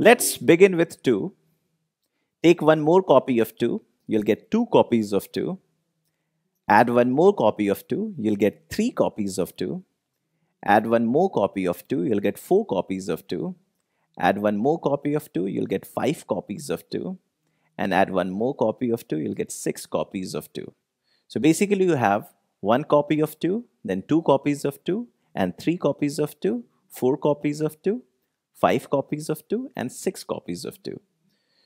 Let's begin with 2. Take one more copy of 2, you'll get 2 copies of 2. Add one more copy of 2, you'll get 3 copies of 2. Add one more copy of 2, you'll get 4 copies of 2. Add one more copy of 2, you'll get 5 copies of 2. And add one more copy of 2, you'll get 6 copies of 2. So basically you have 1 copy of 2, then 2 copies of 2, and 3 copies of 2, 4 copies of 2, 5 copies of 2, and 6 copies of 2.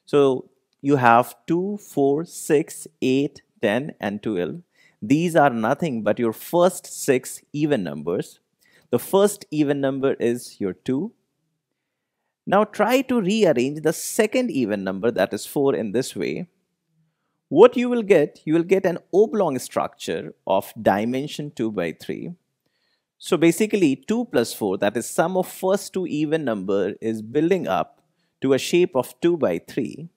So you have 2, 4, 6, 8, 10, and 12. These are nothing but your first 6 even numbers. The first even number is your 2. Now try to rearrange the second even number that is 4 in this way. What you will get, you will get an oblong structure of dimension 2 by 3 so basically 2 plus 4 that is sum of first two even number is building up to a shape of 2 by 3.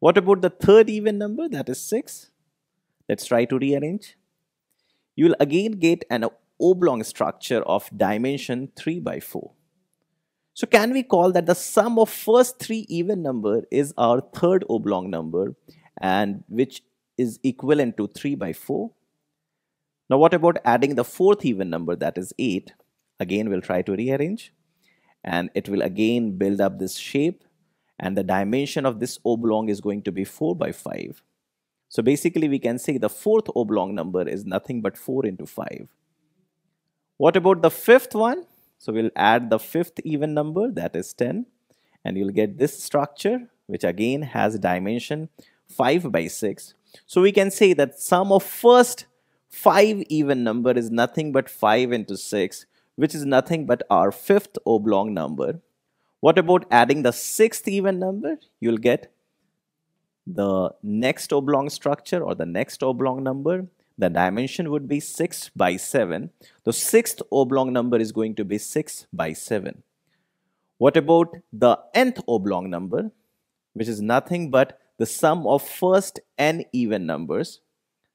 What about the third even number that is 6? Let's try to rearrange. You will again get an oblong structure of dimension 3 by 4. So can we call that the sum of first three even number is our third oblong number and which is equivalent to 3 by 4? Now what about adding the fourth even number that is 8? Again we'll try to rearrange and it will again build up this shape and the dimension of this oblong is going to be 4 by 5. So basically we can say the fourth oblong number is nothing but 4 into 5. What about the fifth one? So we'll add the fifth even number that is 10 and you'll get this structure which again has dimension 5 by 6. So we can say that sum of first 5 even number is nothing but 5 into 6 which is nothing but our fifth oblong number. What about adding the sixth even number? You'll get the next oblong structure or the next oblong number. The dimension would be 6 by 7. The sixth oblong number is going to be 6 by 7. What about the nth oblong number which is nothing but the sum of first n even numbers.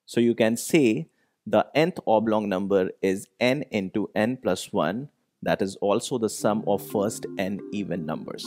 So you can say the nth oblong number is n into n plus 1 that is also the sum of first n even numbers.